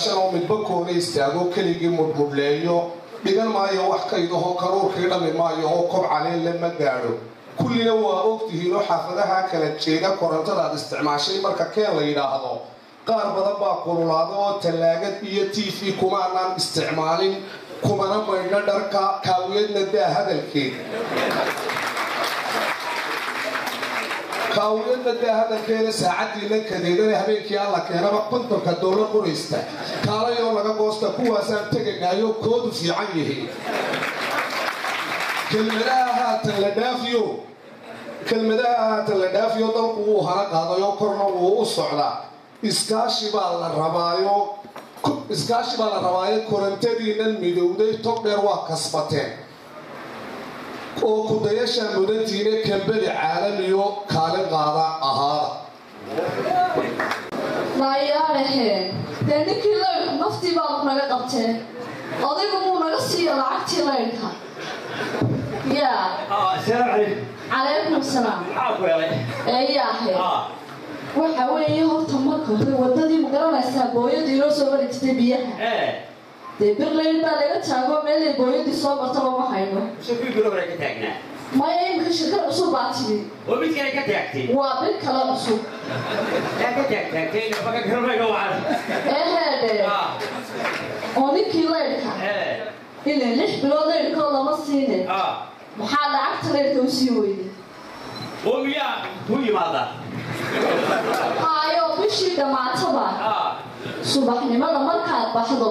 iskaashanoo midba koona istaago keligii mudhmudhleeyo dhigan maayo wax kaydahoo karuurkii dhammi maayo oo kobcaleen lama gaadho. Kullina waa ogtihiinoo xaafadaha kala jeeda korontadaad isticmaashay marka keen la yidhaahdo. Qaar badan baa kululaada oo tallaagad iyo t v kumaanaan isticmaalin kumana maydho dharka kaawiyadna daa hadalkeed kaawiyadna daa hadalkeeda saacaddiina kadeedana habeenkii alla keenaba kontonka doolar quraysta. Laga goosta kuwaasaan teganaayo koodu fiican yihiin kelmadaha haatan la dhaafiyo. La dalku wuu hana qaadayo korna wuu u socdaa iskaashi baa la rabaayo. Iskaashi la midowday tog dheer waa kasbateen oo kudayashaa mudan jiira kambadi caalamiyo kaalin qaada ahaada. Laayaalahee dee ninkii laydhku naftii baad naga qabteen adigu muu naga siiya lacagtii laydhka waxa weeye horta marka hore wadadii ma garanaysaa booyadii loo soo mari jirtay biyaha dee berland baa laga taago meel ay gooyadii soo bartaba ma hayno maya imika shirkad cusub baa timi oo mid kale ka taagtay waa mid kale cusub eehede oo ninkii laydhka ile lix bilood laydhkoo lama siine maxaa lacagta laydhka u sii weyday oo miyaa ku yimaada hayo bishii dhammaataba subaxnimada markaad baxdo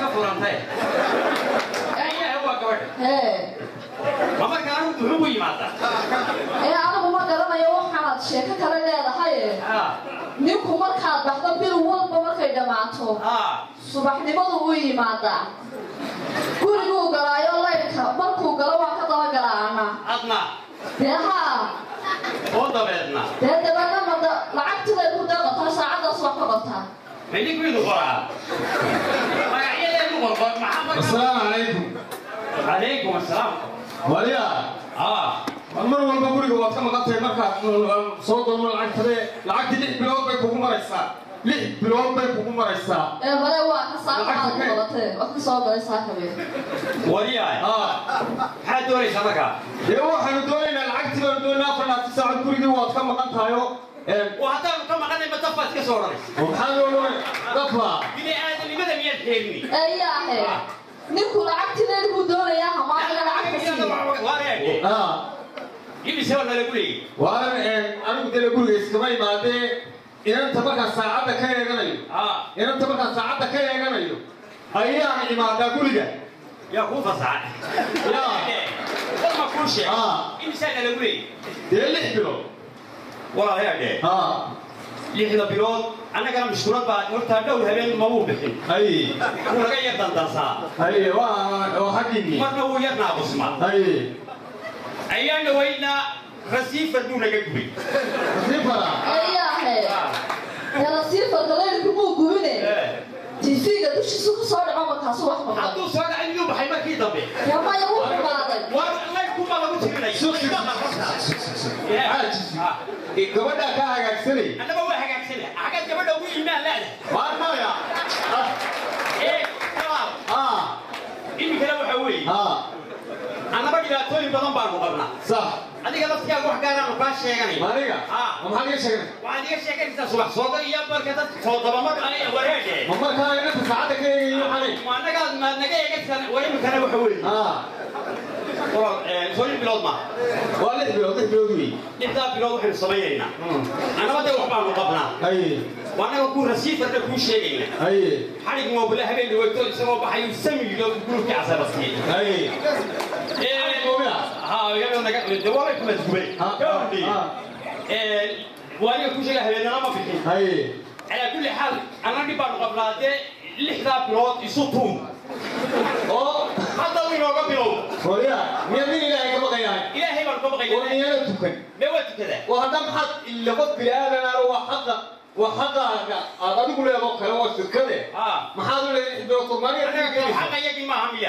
ka furantayma markaan muxuu u yimaadaa ee anigu ma garanayo waxaanaad sheeko kale leedahay ninku markaad baxdo bil walba markay dhammaato subaxnimadu u yimaadaa guriguu galaayo laydka markuu galo waa ka dabagalaana adna dee haa oo dabeedna dee dabeedna ma lacagtiday ku dee qataa saacadaas wax ka qataa ma idinkuidu qoraa ما يعيل المغرب محمد asalaamu calaykum عليكم السلام waliya اه mar walba guriga waad ka maqan tahay markaad soo doono lacagtadee lacagtii lix bilood bay kugu maraysaa lix bilood bay kugu maraysaa ee hore waa ka saakaad u qabatee wax ka soo galay saakabee ورياي aa حد دوري سمكة dee waxaanu doonaynaa lacagtii baanu doonaynaa afar laati saacad gurigii waad ka maqan tahayo وهذا كم dafaad ka soo odhanaysa maxaan odhan dafa bini aadanimada miyaad heegni eeyaahe ah. ninku lacagtideeda buu doonayaa hamaarga lacagta imise waa lalagu leeyay? Waaran anigu dee guriga iskama imaadee inanta markaa saacadda ka eeganayo. Inanta markaa saacadda ka eeganayo ayaana imaadaa guriga. Yaa kuu fasaxa warma kuu sheeg imisaa lalagu leeyay? Dee lix bilo walaalayaa dhee lixda bilood annagana mashkuurad baa hortaa dhowr habeen mabuu bixin wuu laga yar dandansaa marna wuu yar naaqusmaa ayaan dhawaynaa rasiifar buu naga gubay rasiifar ayahe rasiifar kaleerku buu gubine tiifiga dushiisu ka soo dhaco markaasu wax hadduu soo dhacay miyuu baxay markii dambe dee maya wuu xumaaday war laydhkuma lagu tirinay gabadhaa kaa hagaagsanay annaba waa hagaagsana xaggaad gabadha ugu imaan leedahay waa maya iminkana waxa weeye annaba dhibaatooyin badan baanu qabnaa sax adiga laftigaaga wax gaaraanu kaa sheeganay maniga Ah. ma maxaad iga sheegnay waxaad iga sheeganaysaa subax sooda iyo marka dad soodabama ay wareege ma markaa inanta saacadda ka eegayo xalay ma annagaad maad naga eegaysaa war iminkana waxa weeye sooyin bilood ma waa lix bilood lix bilood wey lixdaa bilood waxaynu samaynaynaa annaba dee wax baanu qabnaa hay waa annaga kuu rasiifarna kuu sheegayna xarig moobile habeen dhaweyto isagoo baxay samiyo gurubkii casabasiye kala duway gabadhii waayo ku sheega habeenana ma bixin calaa kulli xaal anagii baanu qabnaa dee lixdaa bilood isu tuum oo hadda uu inooga bilow hooya miya min ilaahay ka baqayahay ilaahay baan ka baqaya oo miyana tukan mee waa tukada waa haddaan xaq illa qof bilaadanaa waa xaqa waa xaqaaga aad adigu leedo kale waa shirkade maxaad u leedahay xidooturmani xaqa yagii maaha miya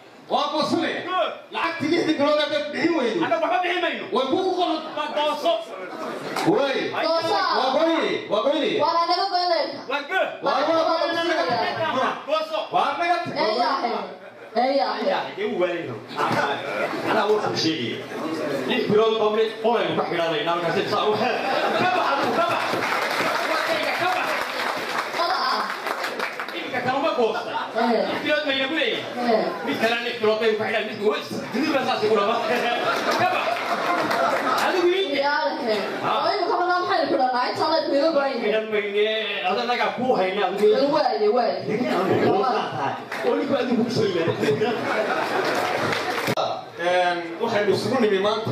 waa lacagtii lixdii bilood haddaad bixin weydo annaga waxba bixi mayno way kugu qoran waa gooso way Goosa. waa goynaya waa goynaya waa naga goyn leerka waa good waa goynaya gooso waa naga anaa warkuu sheegaya lix bilood bamri qolaynu ka xidhanayna markaasi saa u hel ka bax adigu ka bax warkayga ka bax qada ah boobsa iftirood bayna ku leeyahay mid kalena iftirood bay ku xidhaan midku hoos gudub baa saasi ku dhama kaba adigu adanagaa kuu hayna oo ninku adigu ku soo yimaada waxaynu isugu nimi maanta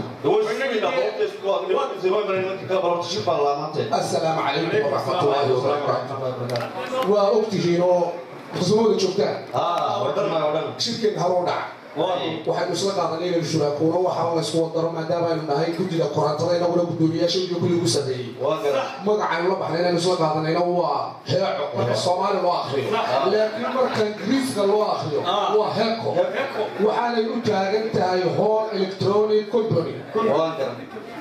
asalaamu calaykum waraxmatullaahi wabarakaatu waa ogtihiin oo xusuumada joogtaan shirkeena haruu dhaca waxaynu isla qaadanay inaynu shuraakuuna waxaa laysku wadaro maadaamaaynu nahay guddida korantada inaguna guddoomiyaasha iyo kulligu sameeyey. Magacaynu la baxnay inaynu isla qaadanayna waa heeco marka soomaali loo akriyo laakiin marka ingiriiska loo akriyo waa heeko waxaanay u taagan tahay hall electronic company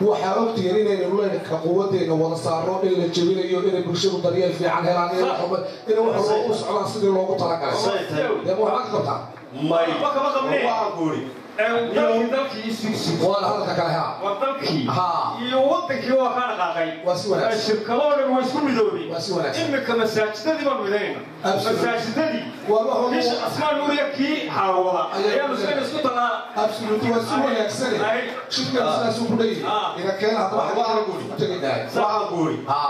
waxaa ogtihiin inaynu leynka quwadeena wada saarno in la jebinayo inay bulshadu daryeel fiican helaan in wax walba u socdaan sidii loogu talagalay. Waxaa ka qabtaa waana hadalka kale iyo wadankii waa ka dhaqaaqay shirkadoo dhan waa isku midoobay imika masaajidadii baan Absolutely. masaajidadii waa wax bisha walba asmaa nuuriya kii xaawada Ayaa ayaa muslim isku talaa absolute waa si wanaagsan Ay. shirkada sidaas uu ku leeyahay Ah. ina keena hadda waxa kala guuri u tagaynaa waxaan guuri ha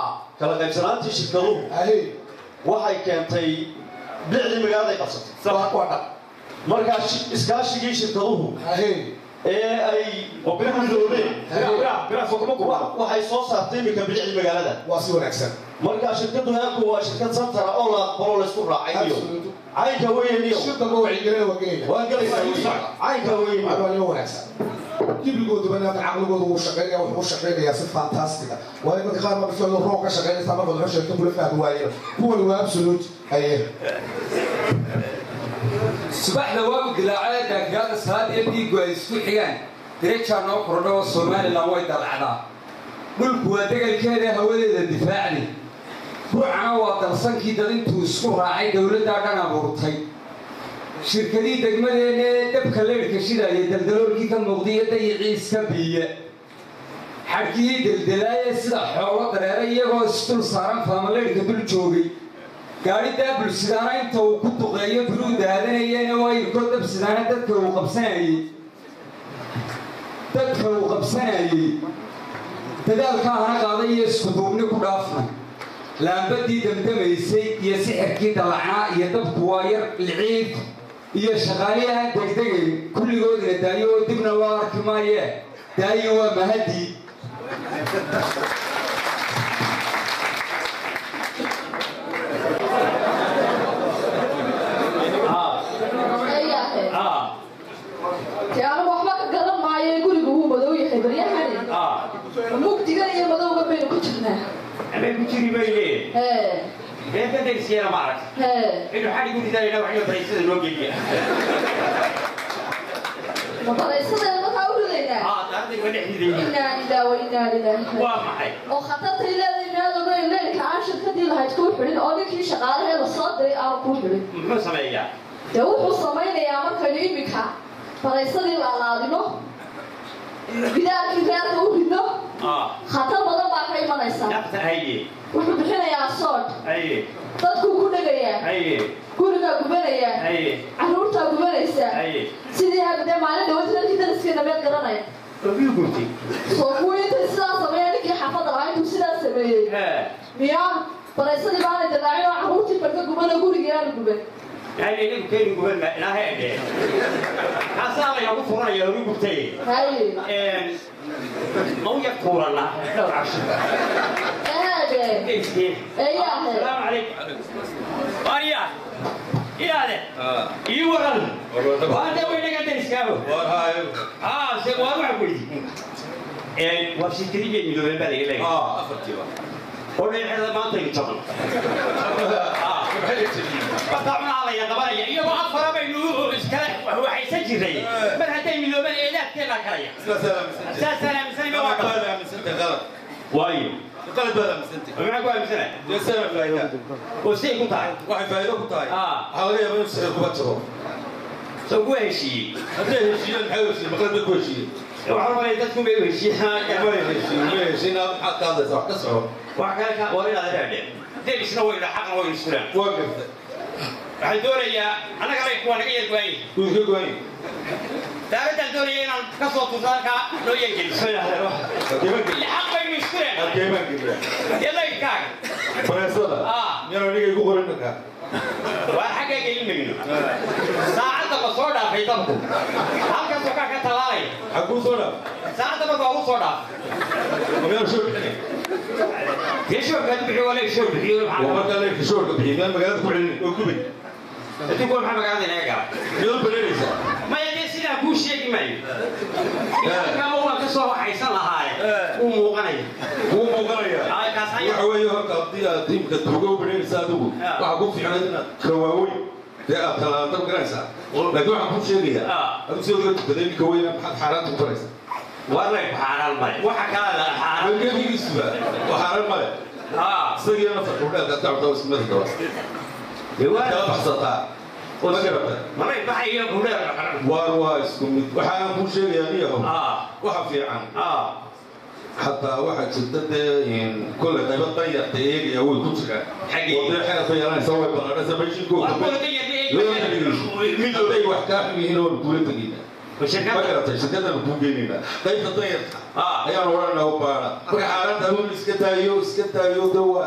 kala qaybsanaantii shirkaduhu waxay keentay bicdii magaaladay qabsatay waa dhab markaa shi- iskaashigii shirkaduhu ee ay waxay soo saartay iminka bicdii magaalada. Waa si wanaagsan. Marka shirkadu heerku waa shirkad santara oo la aqbalo laysku raacay caynka weyn naadan caqligooda wuu shaqeynaya wuxuu shaqeynayaa si fantastica waayo dadka qaar baa bifooda roog ka shaqeynaysa marka wuxuu sheegta kula fahmi waayeen kuwani waa absolute aye subaxda waagu dilaacee daagiraada salaad iyo ay isku xigaan direjaa noo kordha oo somalilan way dalacdaa dhulku waa degalkeeda hawadeeda difaacdi ruucana waa dalsankii dad intuu isku raacay dowladdaa dhan abuurtay. Shirkadii degmadeenna ee dabka leydhka shidaaya daldaloolkii ka muuqdiyo dayicii iska biiya xadhkihii deldelaayee sida xoolo dareera iyagoo isdul saaran faamaleydhka dul joogay gaadhi daabul sidaana inta uu ku duqeeyo biruu daadanayeen oo ayirkoo dab sidaana dadka uu qabsanayey dadka uu qabsanayey dadaalka hana qaaday iyo iskuduubni ku dhaafnay laambadii damdamaysay iyo sixirkii dallacnaa iyo dabku waa yar liciib iyo shaqaalihii aan degdegayn kulligoodina daayo oo dibna loo arki maayee daayo waa mahadii eeyahe ah dee anigu waxba ka garan maayo ee guriga wuu madow yahay baryahani ah mugdigan iyo madowga baynu ku jirnaa amay ku jiri bayne hee beenta deriskeena ma arag inuu ridayna waxyo baraysada loo geliya ma baraysadeeda markaa u ridaynaa ah inaa lilah wa inaa ilaahi waa maxay oo khatartay leedahay meel ogeyn leylka aan shirkadii lahayd kuu xidhin oo ninkii shaqaalaheeda soo diray aanu kuu xidhin muxuu sameeyaa dee wuxuu samaynayaa markaynu imika baraysadii laalaadino gidaarkii reerka u ridno khatar badan baa ka imanaysa nafta haye wuxuu bixinayaa soodh haye dadkuu ku dhegayaa haye gurigaa gubanayaa haye carruurtaa gubanaysaa haye sidii habdee maalin dhawad dadkii dariskii dhameed garanaya ogiyu gurtay soo kuwii intay sidaa sameeya ninkii xaafadda lahaa intuu sidaa sameeyey haa miyaa baraysadii baanay dilaacin oo carruurtii barka gubana gurigii aanu guban يعني نبي كين يقول ما لا هي حصل يا mau yakuurannaa dhowr cabsho asalaamu calaykum waan iyaa iyaade ii waran waade waynaga dariskaaho se waan waxa weydi waa sitirige midoobeen baa laga leeyahay oo dheexeeda maanta iyo toban batacunaa la yaqabanaya iyagoo afara baynu iskala waxaysan jiray اقول ان وش تريد من دول بالي لي ولا هذا ما تيجي طبعا اه قطعنا على يدبريا iyagoo afara baynu iskala waxaysan jiray mar hadday midoobaan eedaadkeeda kalaya saas salaamsan ma waa waayo maxaa ku aaminsana oo siday ku tahay soo ku heshiiyey waxaa rabay dadku bay u heshiiyaan wax kale ka waa inaad raadhe derisna way dha xaqna way iskulaan waxaan doonayaa annaga bay kuwa naga yargwaayey daabaddaan doonaya inaan ka soo tuurto halkaa iskuleen yadaydkaaga waa xaggayga ilmayno saacadda ma soo dhaafay dabku halkan sokaa ka talaalaya saacadda marka waa u soo dhaafay dee shoorka haddii bixiyo waa leeg shoor bixiyo maxaa haddii kuwa maxaa magaalada inaga galay maya dee sidaa kuu sheegi maayo ilaankama waan ka soo waxaysan lahaaye uu muuqanaya Ay, kaas ayaa- waxa weeye horta haddii aad tiimka tuuga u bidhanaysa adigu waxaa ku fiicnay inaad kawaaweyn dee aad talaadab garanaysaa laakiin waxaan ku sheegayaa Ah. adigu sidoo tukaday ninka weyna maxaad xaaraanta ku faraysaa war lay xaaraan male waxa kala la xaaraan gebigiisuba waa xaaraan male ah isagiina nafarka udheelka ka waa isku mid waxaan kuu sheegayaa niyahow ah. Waxa fiican. Ah. Xataa waxaa jirta dee kolley qaybo danyarta eegaya way ku jiraan Xaggee? oo dee xeerka yeelanaysa way tegayso midooday wax kaa xun yihiin oonu kuula tegayna ma garatay shirkadanu kuu geynaynaa qaybta danyarta Ah. ayaan odhanaa u baana marka xaaraanta aduun iska daayo iska daayo de waa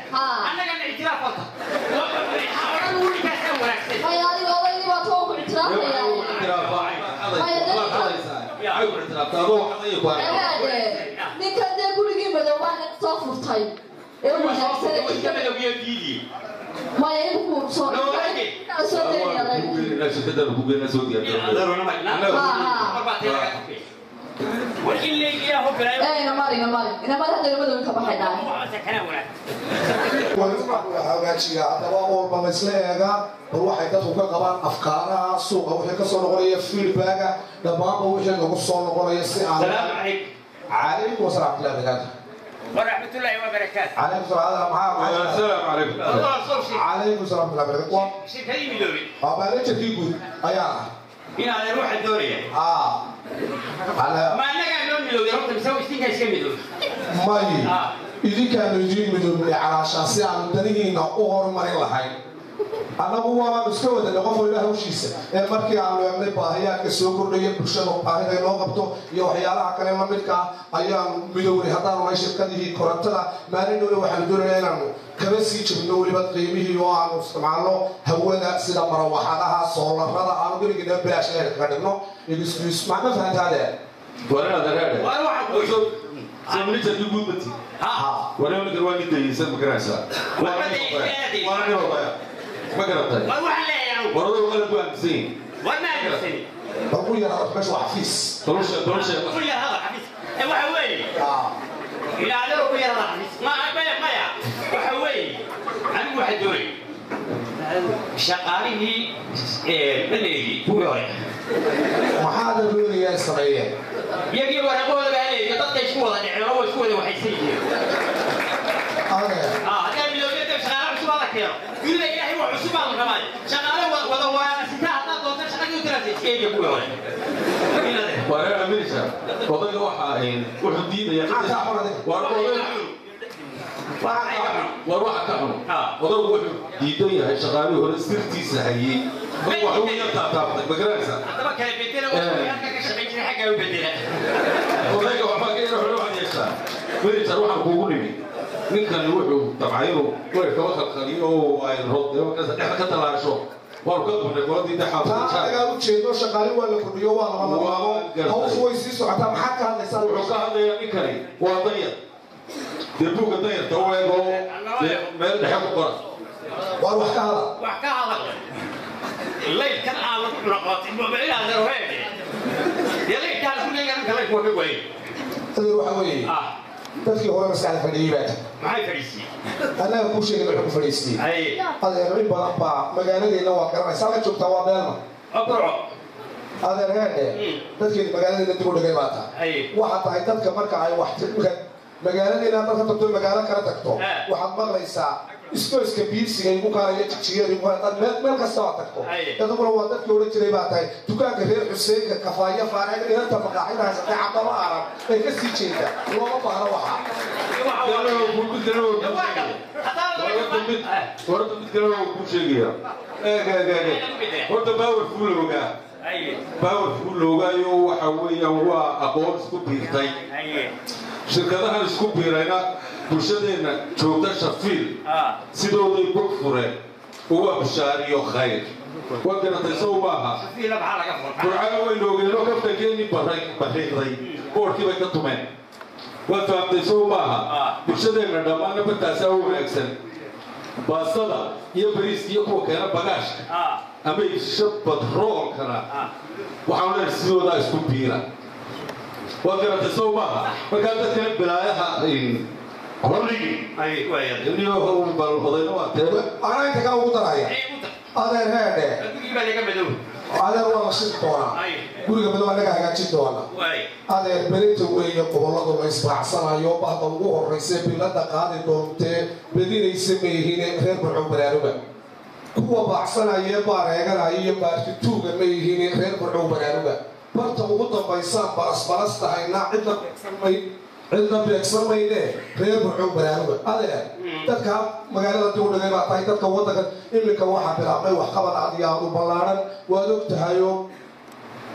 ehaade ninkan dee gurigii madoobaa soo furtay ee wanaagsan ina hagaajiyaa haddaba walba laysla eegaa bal waxay dadku ka qabaan afkaaraha suuqa wixii ka soo noqonaya feedbacka dhammaanba wixii lagu soo noqonayo si aan calaykum wasalaam cbdillahi barakaatu waraxmatullaahi wabarakaatu calaykum salaam maxaa calaykum salaam cbdillahi barakaatu shirkadii midoobay waa maanajarkii guud ayaa ah inaadan ruuxa doonaya ma annagaa noo midoobay idinkaanu idiin midoobnay calaashaa si aanu danihiinna u horumarin lahayn annagu waanu iska wadanay qof waliba hawshiisa ee markii aanu eegnay baahiyaadka soo kordhaya bulshada baahida loo qabto iyo waxyaalaha kale la midka ah ayaanu midownay haddaanu nahay shirkadihii korontada maalin dhowle waxaanu doonayaa inaanu kaba sii jabno weliba qiimihii oo aanu isticmaalno hawada sida marawaxadaha soolarada aanu geligina bilaash leer kaga dhigno excuse macma fahantaade ها. ma garatay والله عليه يا عم. ma garatay war oday qalabku aaminsan yahay war ku yaraa meesha waa xafiis dolasha dolasha ku yaraa xafiis ee waxa weeye ilaalo ku yaraa xafiis ma maya maya waxa weeye anigu waxa doonay shaqaalihii baleegi kuwii hore maxaada doonayaan sameeyeen iyagii waraqahooda baa leeyihiin dadka isku wada dhiceen oo isku wada waxaysan yihiin haddii milowliyada shaqaalaha cusub ala keeno dunida ilaahay wax cusub baa la rabaa shaqaale wada wanaagsan haddaad doonto shaqadii u tiraasa iska eega kuwii hore wareer amirsha odayga waxa wuxuu diidaya war odayga war waxa ka xun odaygu wuxuu diidan yahay shaqaalihii hore sirtiisa hayey waxuu yar taataabtay ma garanaysaa haddaba kala bedela halka ka shaqayn jiray xaggaa u bedela odayga waxbaa ka yar hore waxaad yeeshaa manager waxaan kuugu nimi ninkani wuxuu dabcay inuu weerkaba khalkhaliyo oo ay dhexda ka talaasho waanu ka dubnay qoladii anagaa ujeedo shaqaali waa la kordhiyo waa laba labaabo hawshu way sii socotaa maxaad ka hadlaysaa wuxuu ka hadlayaa ninkani waa danyar dee buugga danyarta u eego dee meel dhexe ku qoran waar wax ka hada wax ka hadal laydkan aan lagu cunaqootay mobailaha daroheede dee laydkaa lagu leeyahay ninka laydku waa ka waayay adeer waxa weeye dadkii hore maskaxda fadhiyey baa tahay maxay fadhiisiyey annaga kuu sheegay wuxuu ku badan baa magaaladeena waa garanaysaa la joogtaa waa beelma okorco adeer heedhe magaaladeena dib u dhigay baa tahay ay waxaa tahay dadka marka ay wax tirka magaaladeena haddaad ka tagto magaalo kala tagto Eh. waxaad maqlaysaa iskoyska biisiga igu kaaraya jigjigeeda igu kaaraya meel meel kasta waa tagto. Dadkuna waa dadkii odhan jiray baa tahay dukaanka reer xuseenka kafaayo faaraga inanta maqaaxida haysatay cabdama arab ay ka sii jeeda. Looma baahna waxa. Horta mid kale waa kuu sheegaya eeg eeg eeg. Horta baawer fuu loogaa baawer fuu loogaayo waxa weeyaan waa aqoon isku biirtay. Shirkadahan isku biirayna bulshadeenna joogta shafiil sidooday bog fureen uwa bishaariyo khayr. Waa garatay sow maaha burcada way noogeenoo kaftankeennii bariiqday boorkii bay ka tumeen. Waad fahamtay sow maaha bulshadeenna dhammaanna bartaasaa u wanaagsan baastada iyo bariiska iyo kuwa keena bagaashka. Ama ibsisho badroolkana waxaan leeyahay sidoodaa isku biira. Waad garatay sow maaha markaa dadkana bilaayaha waa ugu daraya adeer heedhe adeer waa shiri doonaa guriga madow annaga hagaajin doona adeer berinta weeye gobolladu la isbaacsanayo bahda ugu horraysa bilada qaadi doontee bedinaysa mayihine reer barcow baraaruga kuwa baacsanaya baareeganaya iyo baartituuga mayihine reer barcow baraaruga barta ugu dambaysaan barasbaras tahayna cidna beegsan mayne reer barcow baraaruga adeer dadka magaalada dib u dhigay baa tahay dadka waddanka iminka waxaa bilaabmay waxqabad aad iyo aad u ballaaran waad og tahayo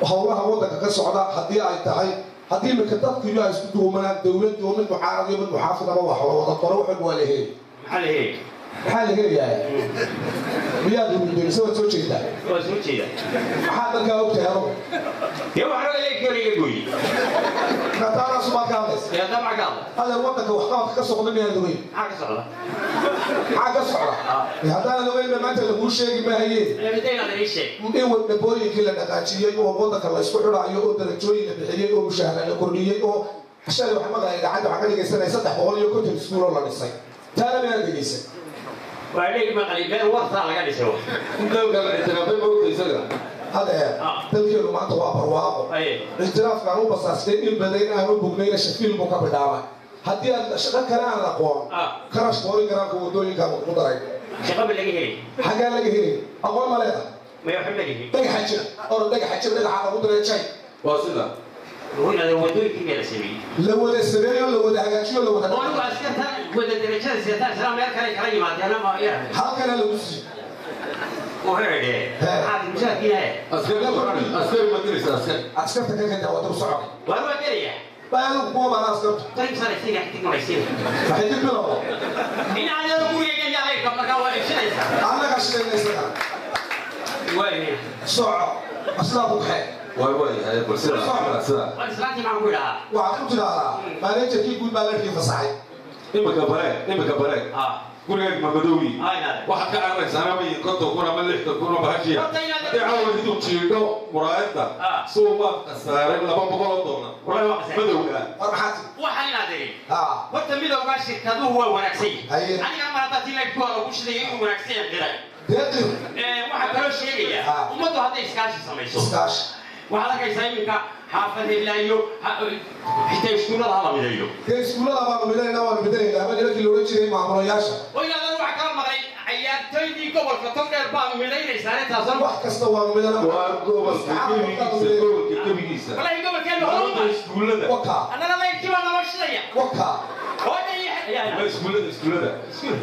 howlaha waddanka ka socda haddii ay tahay haddii iminka dadkiiyo ay isku duumanaan dowladdu oo mid mucaarad iyo mid muxaafidaba wax la wada qoro waxan waa la heli maxaa la helayaa miyaad rumidemise waad soo jeedaa maxaa dadkaa og tahay adeer waddanka waxqabadka ka socda miyaad ogeyn maxaa ka socda haddaanan ogeynna maanta laguu sheegi mahaye in wadhabooyinkii la dhaqaajiyey oo waddanka la isku xidhaayo oo darajooyin la bixiyey oo mushaahara la kordhiyey oo shalay waxa maqlaya idaacadda waxaa ka dhegaysanaya saddex boqol iyo konton iskuuloo la dhisay taana miyaad dhegaysan dalka la ictiraafay maogta isaga adeer dalkeenu maanta waa barwaaqo ictiraafkaan u basaastay in badan aan u bognayna shafiil buu ka bidhaamay haddii aad shaqo kale aan aqoon karash boori garaanka wadooyinkaan ku daray xaggaa laga helay aqoon ma leedahay dhagaxa jira or dhagaxa jira dhagaxa lagu diray jay waa sida la wada sameeyo la wada hagaajiyo la wada halkana lagu sii askari ma diraysa askari askarta ka kada wada u socon baanu kuma baana askartu maxay dib bilowda annaga shaqaynaysaga soco aslaa ku kaxee waay waayahay bal sida sida sida waxaad ku tidhaahdaa maanejarkii guud baa larkii fasaxay imika bareeg imika bareeg gurigeed ma madowyi waxaad ka cararaysaa ama konton kun ama lixdan kun oo bahashiya cawalidu jiidho muraayadda suuba khasaaray laba boqol oo dollar madowga waxaan inaad iri ha. Horta midowgaa shirkaduhu waa wanaagsan yihiin aniga mar haddaa tilaydkuwa lagu shidayo inuu wanaagsan yahay qiray deeqir waxaan kaloo sheegayaa Ah. ummaddu hadday iskaashi samayso waxaad arkaysaa iminka xaafad heblaayo xitaa iskuullada hala midayo dee iskuullada baanu midayna waanu midanaynaa ama nimankii loola jiray maamulayaasha oo inaadana waxaa kala maqlay cayaartooydii gobolka togdheer baanu midaynaysaane taasan wax kasta waanu midana waa gobolka gebigiisa gobolka gebigiisa walahi gobolkeena Hadda horuma iskuullada waka annana laydkii baa naloo shidaya waka waa iskuullada iskuullada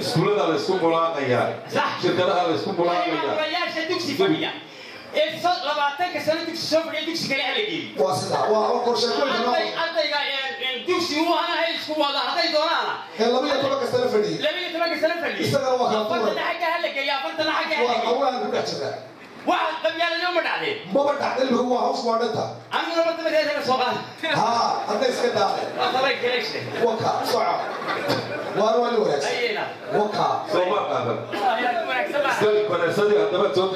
iskuullada la isku mulaaqayaa Sax. shirkadaha la isku mulaaqayaa maamulayaasha dugsi fadhiya ee labaatanka sano dugsi soo fadhiya dugsi kale hala geeyo waa sidaa waa qorsheekooyinka noo arday ardayga dugsi uu hana isku wada hadday doonaana ee laba iyo tobanka sano fadhiyey. Laba iyo tobanka sano fadhiya Isagana waa kala afartana xagga hala geeyo afartana xagga hala geeyo hawlahan ku dhex jirta waxa qabyaaladii uma dhacdeen maba dhacday lagu waa haws waa dhinta aniguna marta madeedana soo qaada haa hadday iska dhacday waa tabay kaleeshe waka soco waa banaasadii haddaba soo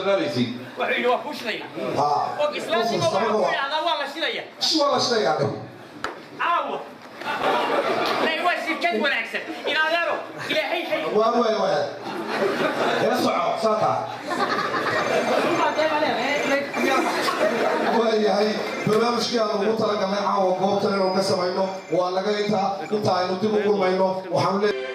yidhi waa kuu shidayna haa oo islaasiga waxaa ku waa la shidaya shi waa la shidayaa caawa Nay, waa shirkad wanaagsan in adeero ilaahay hay waa waay waay ila soco saata waayahay barnaamijkii aan ugu talagalnay caawa goobtan inuu ka samayno waa naga intaa inta aynu dib u kulmayno waxaanu leeyahay